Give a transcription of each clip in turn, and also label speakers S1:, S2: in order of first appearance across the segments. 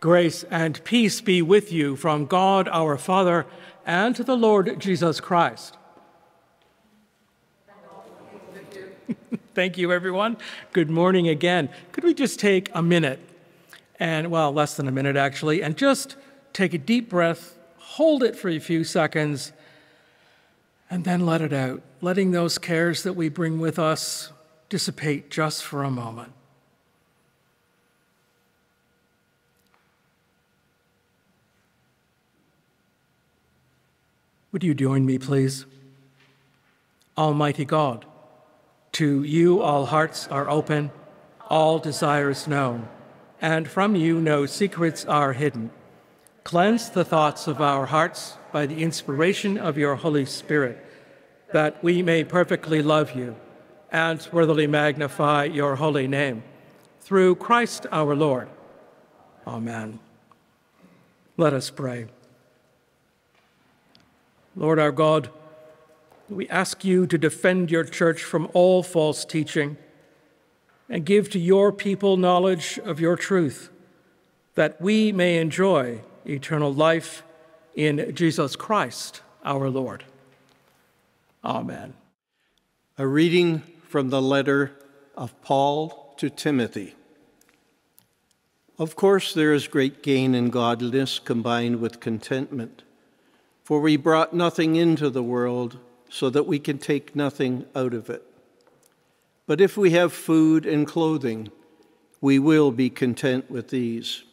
S1: Grace and peace be with you from God our Father and to the Lord Jesus Christ. Thank you, everyone. Good morning again. Could we just take a minute, and well, less than a minute actually, and just take a deep breath, hold it for a few seconds, and then let it out, letting those cares that we bring with us dissipate just for a moment. Would you join me, please? Almighty God, to you all hearts are open, all desires known, and from you no secrets are hidden. Cleanse the thoughts of our hearts by the inspiration of your Holy Spirit, that we may perfectly love you and worthily magnify your holy name. Through Christ our Lord. Amen. Let us pray. Lord our God, we ask you to defend your church from all false teaching and give to your people knowledge of your truth, that we may enjoy eternal life in Jesus Christ our Lord. Amen.
S2: A reading from the letter of Paul to Timothy. Of course, there is great gain in godliness combined with contentment. For we brought nothing into the world, so that we can take nothing out of it. But if we have food and clothing, we will be content with these.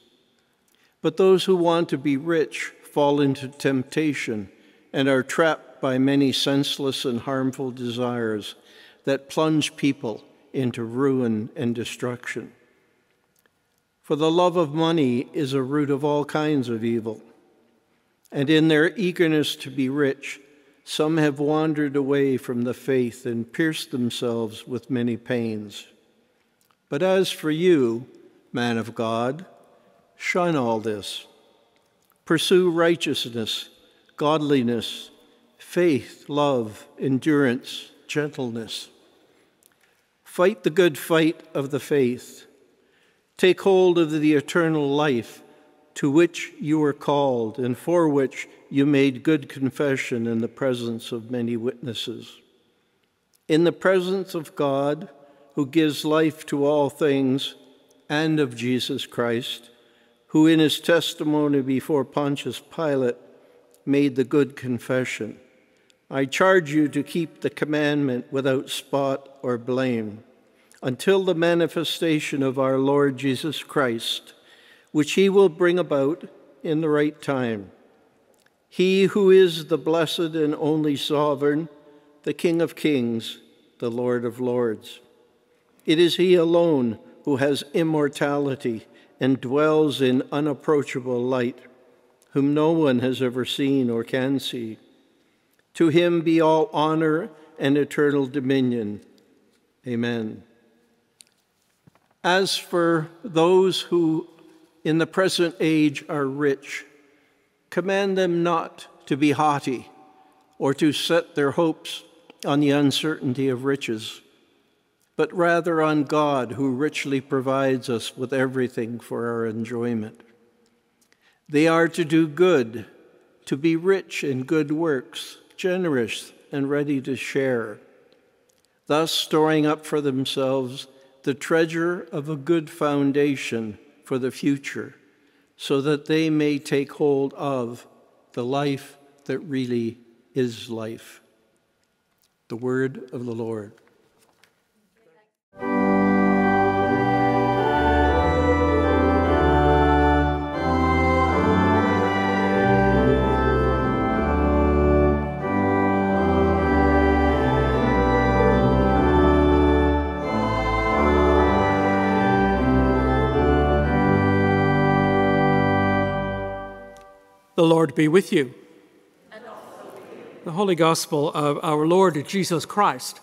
S2: But those who want to be rich fall into temptation and are trapped by many senseless and harmful desires that plunge people into ruin and destruction. For the love of money is a root of all kinds of evil and in their eagerness to be rich, some have wandered away from the faith and pierced themselves with many pains. But as for you, man of God, shun all this. Pursue righteousness, godliness, faith, love, endurance, gentleness. Fight the good fight of the faith. Take hold of the eternal life to which you were called and for which you made good confession in the presence of many witnesses. In the presence of God, who gives life to all things, and of Jesus Christ, who in his testimony before Pontius Pilate made the good confession I charge you to keep the commandment without spot or blame until the manifestation of our Lord Jesus Christ which he will bring about in the right time. He who is the blessed and only sovereign, the King of kings, the Lord of lords. It is he alone who has immortality and dwells in unapproachable light, whom no one has ever seen or can see. To him be all honor and eternal dominion. Amen. As for those who in the present age are rich. Command them not to be haughty or to set their hopes on the uncertainty of riches, but rather on God who richly provides us with everything for our enjoyment. They are to do good, to be rich in good works, generous and ready to share, thus storing up for themselves the treasure of a good foundation for the future so that they may take hold of the life that really is life. The word of the Lord.
S1: The Lord be with you. With you. the Holy Gospel of our Lord Jesus Christ,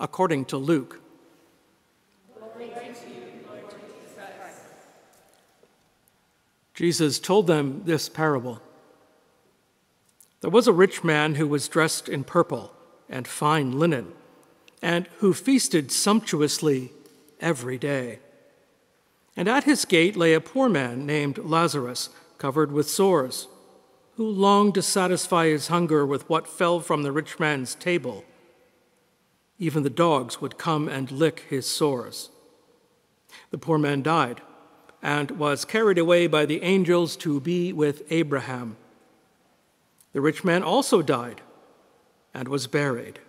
S1: according to Luke. Jesus told them this parable. There was a rich man who was dressed in purple and fine linen, and who feasted sumptuously every day. And at his gate lay a poor man named Lazarus, covered with sores, who longed to satisfy his hunger with what fell from the rich man's table. Even the dogs would come and lick his sores. The poor man died and was carried away by the angels to be with Abraham. The rich man also died and was buried.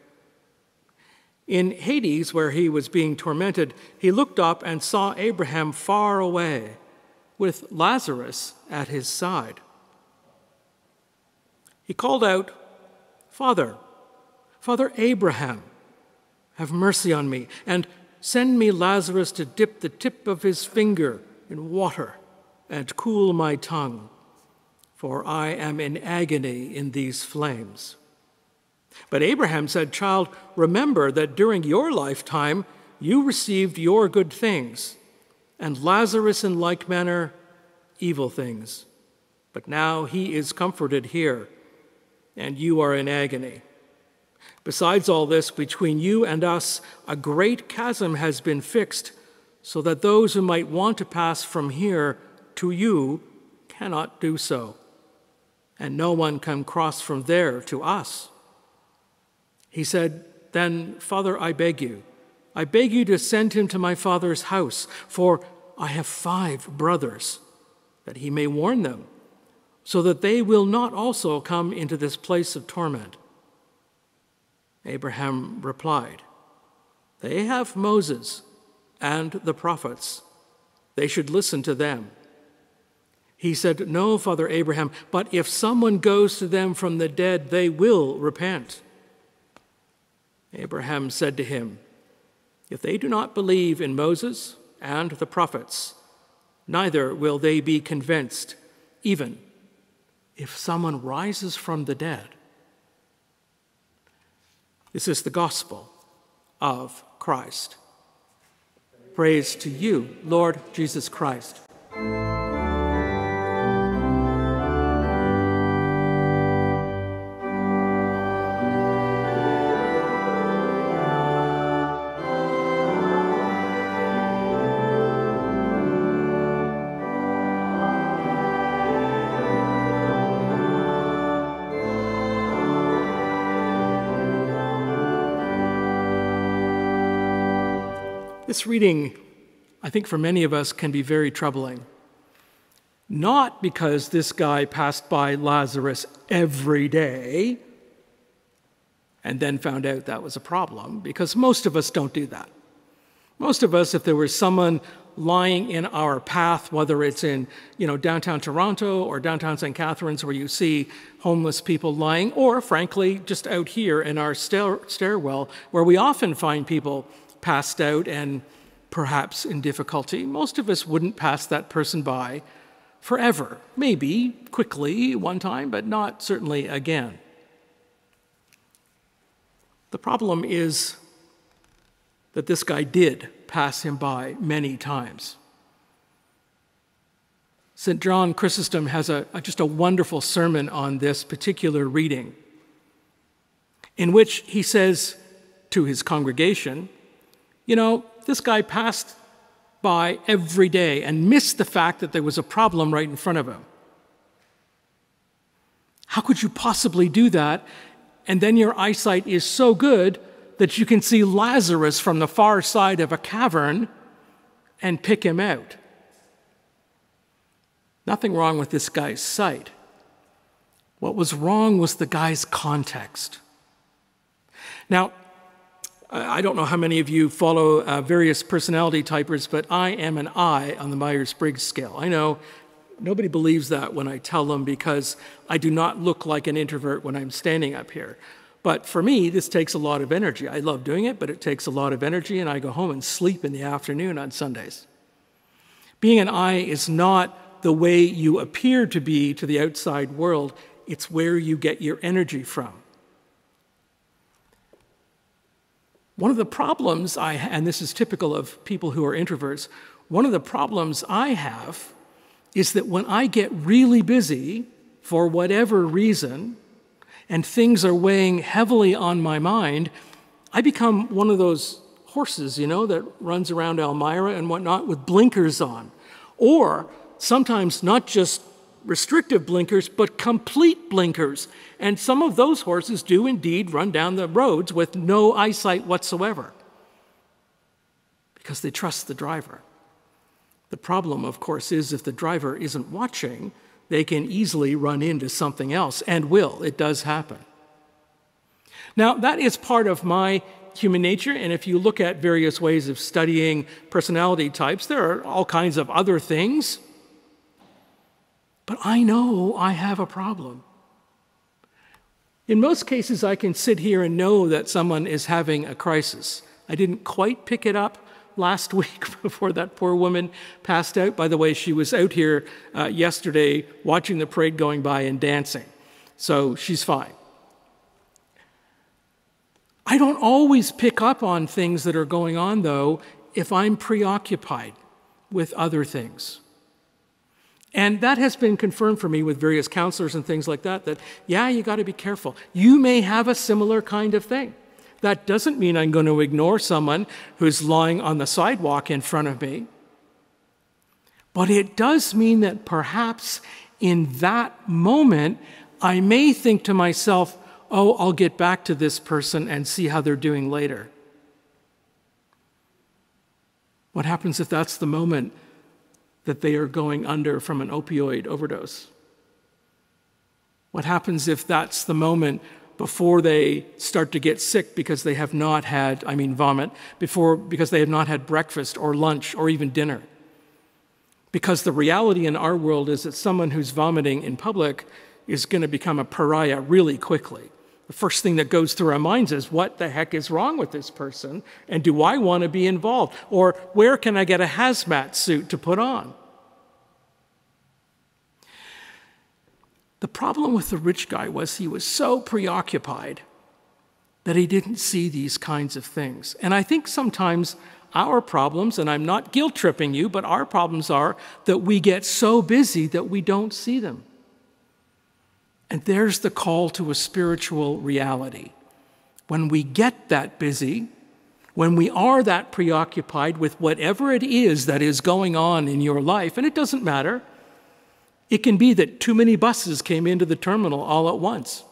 S1: In Hades, where he was being tormented, he looked up and saw Abraham far away with Lazarus at his side. He called out, Father, Father Abraham, have mercy on me, and send me Lazarus to dip the tip of his finger in water and cool my tongue, for I am in agony in these flames. But Abraham said, Child, remember that during your lifetime you received your good things, and Lazarus in like manner evil things. But now he is comforted here, and you are in agony. Besides all this, between you and us, a great chasm has been fixed, so that those who might want to pass from here to you cannot do so, and no one can cross from there to us. He said, Then, Father, I beg you, I beg you to send him to my father's house, for I have five brothers, that he may warn them, so that they will not also come into this place of torment. Abraham replied, They have Moses and the prophets. They should listen to them. He said, No, Father Abraham, but if someone goes to them from the dead, they will repent. Abraham said to him, If they do not believe in Moses and the prophets, neither will they be convinced, even if someone rises from the dead. This is the gospel of Christ. Praise to you, Lord Jesus Christ. This reading, I think for many of us, can be very troubling. Not because this guy passed by Lazarus every day and then found out that was a problem, because most of us don't do that. Most of us, if there was someone lying in our path, whether it's in you know, downtown Toronto or downtown St. Catharines, where you see homeless people lying, or frankly, just out here in our stair- stairwell, where we often find people passed out and perhaps in difficulty, most of us wouldn't pass that person by forever. Maybe quickly one time, but not certainly again. The problem is that this guy did pass him by many times. St. John Chrysostom has a, a, just a wonderful sermon on this particular reading, in which he says to his congregation, you know, this guy passed by every day and missed the fact that there was a problem right in front of him. How could you possibly do that? And then your eyesight is so good that you can see Lazarus from the far side of a cavern and pick him out. Nothing wrong with this guy's sight. What was wrong was the guy's context. Now, I don't know how many of you follow uh, various personality typers, but I am an I on the Myers Briggs scale. I know nobody believes that when I tell them because I do not look like an introvert when I'm standing up here. But for me, this takes a lot of energy. I love doing it, but it takes a lot of energy, and I go home and sleep in the afternoon on Sundays. Being an I is not the way you appear to be to the outside world, it's where you get your energy from. One of the problems I, and this is typical of people who are introverts, one of the problems I have is that when I get really busy for whatever reason, and things are weighing heavily on my mind, I become one of those horses, you know, that runs around Elmira and whatnot with blinkers on. Or sometimes not just restrictive blinkers, but complete blinkers. And some of those horses do indeed run down the roads with no eyesight whatsoever because they trust the driver. The problem, of course, is if the driver isn't watching, they can easily run into something else and will. It does happen. Now, that is part of my human nature, and if you look at various ways of studying personality types, there are all kinds of other things. But I know I have a problem. In most cases, I can sit here and know that someone is having a crisis. I didn't quite pick it up last week before that poor woman passed out. By the way, she was out here uh, yesterday watching the parade going by and dancing. So she's fine. I don't always pick up on things that are going on, though, if I'm preoccupied with other things. And that has been confirmed for me with various counselors and things like that, that, yeah, you got to be careful. You may have a similar kind of thing. That doesn't mean I'm going to ignore someone who's lying on the sidewalk in front of me. But it does mean that perhaps in that moment, I may think to myself, oh, I'll get back to this person and see how they're doing later. What happens if that's the moment that they are going under from an opioid overdose? What happens if that's the moment before they start to get sick because they have not had, I mean, vomit, before, because they have not had breakfast or lunch or even dinner? Because the reality in our world is that someone who's vomiting in public is going to become a pariah really quickly. The first thing that goes through our minds is what the heck is wrong with this person? And do I want to be involved? Or where can I get a hazmat suit to put on? The problem with the rich guy was he was so preoccupied that he didn't see these kinds of things. And I think sometimes our problems, and I'm not guilt tripping you, but our problems are that we get so busy that we don't see them. And there's the call to a spiritual reality. When we get that busy, when we are that preoccupied with whatever it is that is going on in your life, and it doesn't matter, it can be that too many buses came into the terminal all at once.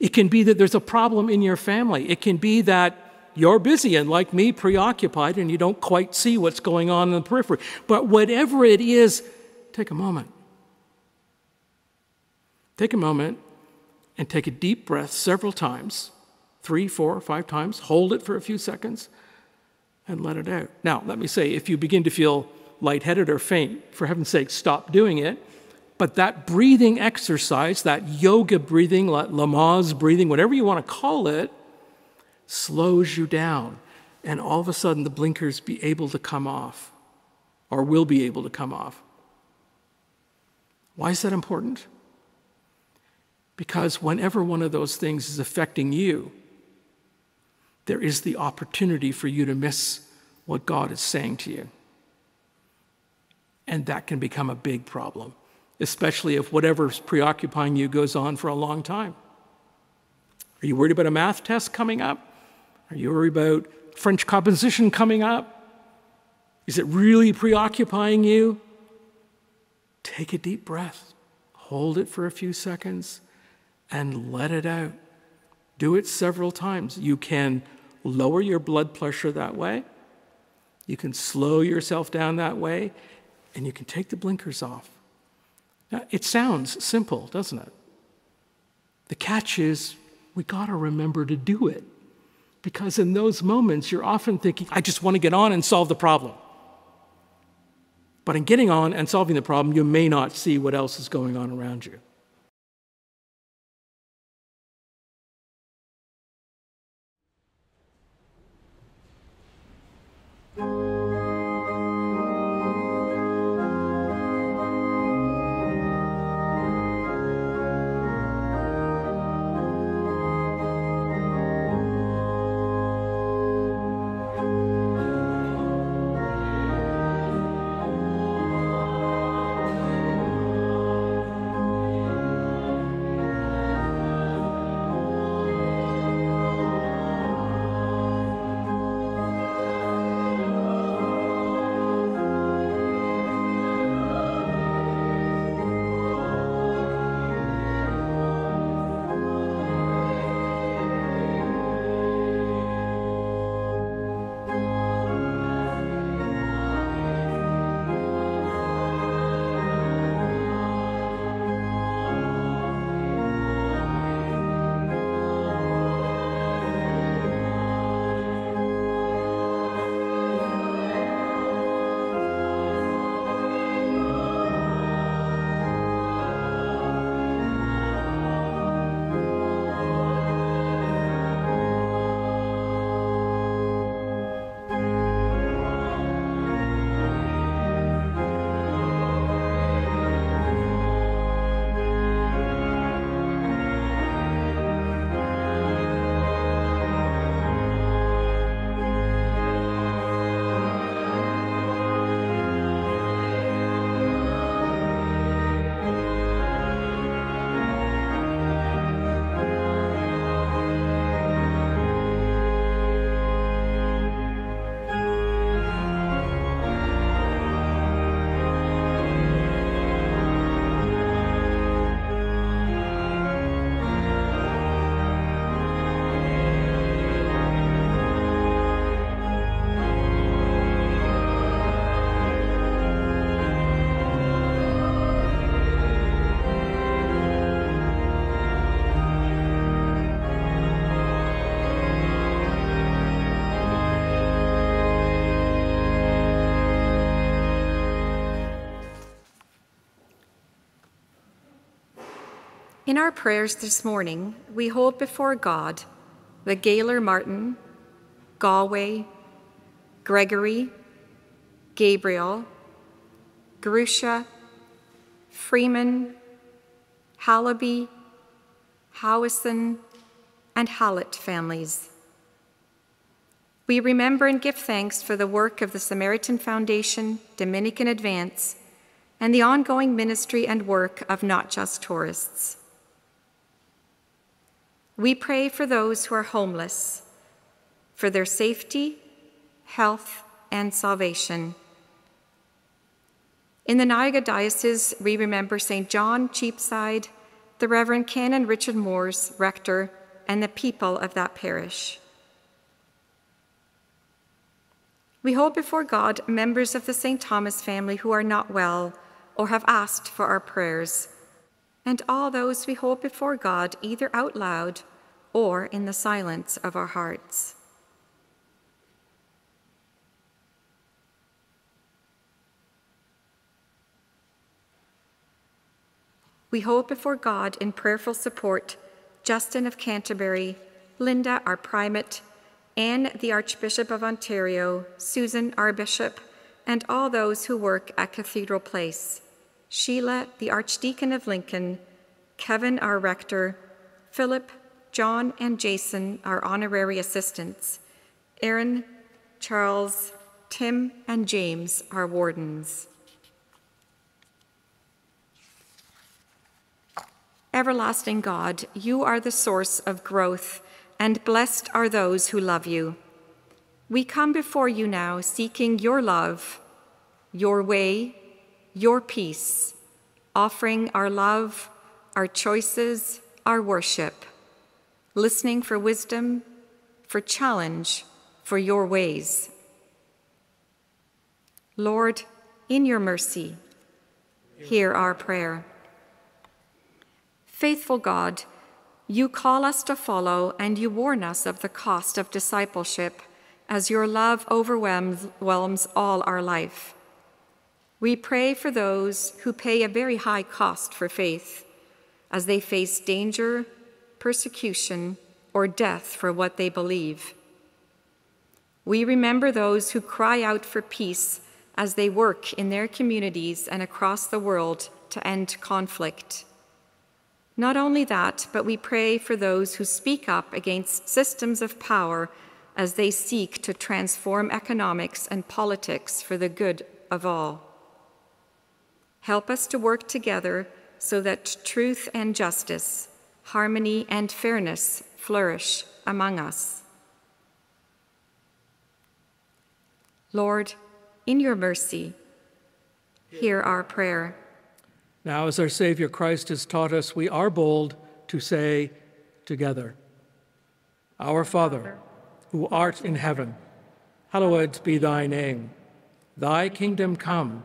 S1: It can be that there's a problem in your family. It can be that you're busy and, like me, preoccupied and you don't quite see what's going on in the periphery. But whatever it is, take a moment. Take a moment and take a deep breath several times three, four, five times. Hold it for a few seconds and let it out. Now, let me say if you begin to feel lightheaded or faint, for heaven's sake, stop doing it. But that breathing exercise, that yoga breathing, Lamaze breathing, whatever you want to call it, slows you down. And all of a sudden, the blinkers be able to come off, or will be able to come off. Why is that important? Because whenever one of those things is affecting you, there is the opportunity for you to miss what God is saying to you. And that can become a big problem, especially if whatever's preoccupying you goes on for a long time. Are you worried about a math test coming up? Are you worried about French composition coming up? Is it really preoccupying you? Take a deep breath, hold it for a few seconds, and let it out. Do it several times. You can lower your blood pressure that way. You can slow yourself down that way, and you can take the blinkers off. Now, it sounds simple, doesn't it? The catch is we got to remember to do it. Because in those moments, you're often thinking, I just want to get on and solve the problem. But in getting on and solving the problem, you may not see what else is going on around you.
S3: In our prayers this morning, we hold before God the Gaylor Martin, Galway, Gregory, Gabriel, Grusha, Freeman, Hallaby, Howison, and Hallett families. We remember and give thanks for the work of the Samaritan Foundation, Dominican Advance, and the ongoing ministry and work of Not Just Tourists. We pray for those who are homeless, for their safety, health, and salvation. In the Niagara Diocese, we remember St. John Cheapside, the Reverend Canon Richard Moores, rector, and the people of that parish. We hold before God members of the St. Thomas family who are not well or have asked for our prayers and all those we hold before God either out loud or in the silence of our hearts. We hold before God in prayerful support Justin of Canterbury, Linda, our primate, Anne, the Archbishop of Ontario, Susan, our bishop, and all those who work at Cathedral Place. Sheila, the Archdeacon of Lincoln, Kevin, our rector, Philip, John, and Jason, our honorary assistants, Aaron, Charles, Tim, and James, our wardens. Everlasting God, you are the source of growth, and blessed are those who love you. We come before you now seeking your love, your way, your peace, offering our love, our choices, our worship, listening for wisdom, for challenge, for your ways. Lord, in your mercy, hear our prayer. Faithful God, you call us to follow and you warn us of the cost of discipleship as your love overwhelms all our life. We pray for those who pay a very high cost for faith as they face danger, persecution, or death for what they believe. We remember those who cry out for peace as they work in their communities and across the world to end conflict. Not only that, but we pray for those who speak up against systems of power as they seek to transform economics and politics for the good of all. Help us to work together so that truth and justice, harmony and fairness flourish among us. Lord, in your mercy, hear our prayer.
S1: Now, as our Savior Christ has taught us, we are bold to say together Our Father, who art in heaven, hallowed be thy name. Thy kingdom come.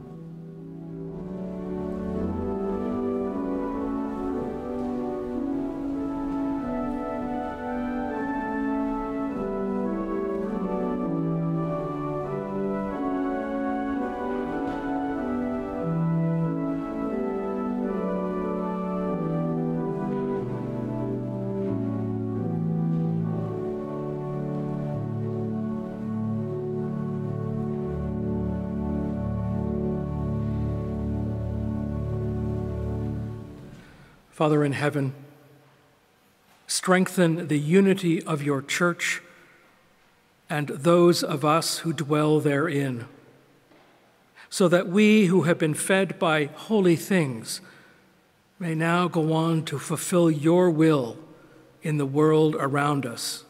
S1: Father in heaven, strengthen the unity of your church and those of us who dwell therein, so that we who have been fed by holy things may now go on to fulfill your will in the world around us,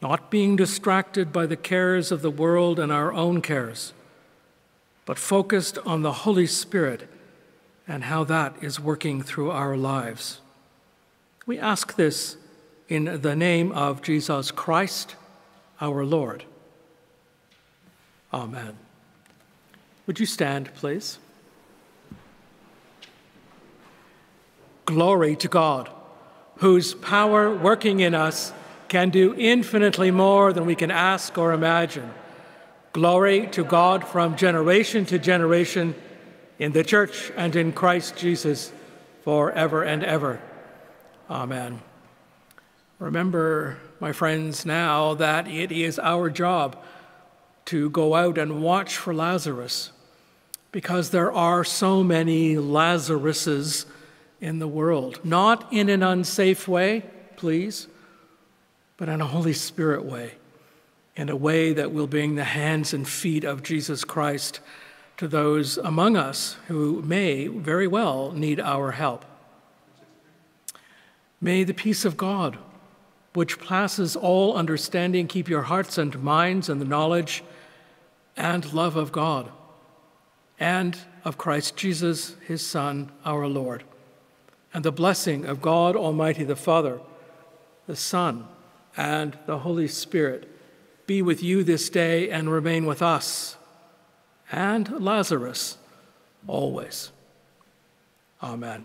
S1: not being distracted by the cares of the world and our own cares, but focused on the Holy Spirit and how that is working through our lives. We ask this in the name of Jesus Christ, our Lord. Amen. Would you stand, please? Glory to God, whose power working in us can do infinitely more than we can ask or imagine. Glory to God from generation to generation in the church and in Christ Jesus forever and ever. Amen. Remember, my friends, now that it is our job to go out and watch for Lazarus because there are so many Lazaruses in the world. Not in an unsafe way, please, but in a Holy Spirit way, in a way that will bring the hands and feet of Jesus Christ to those among us who may very well need our help. May the peace of God, which passes all understanding, keep your hearts and minds in the knowledge and love of God and of Christ Jesus, his Son, our Lord. And the blessing of God Almighty, the Father, the Son, and the Holy Spirit be with you this day and remain with us and Lazarus always. Amen.